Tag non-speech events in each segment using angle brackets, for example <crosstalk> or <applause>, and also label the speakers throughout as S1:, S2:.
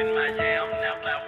S1: in my jam, now, now.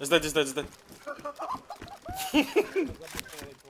S2: Ждать, ждать, ждать. <laughs>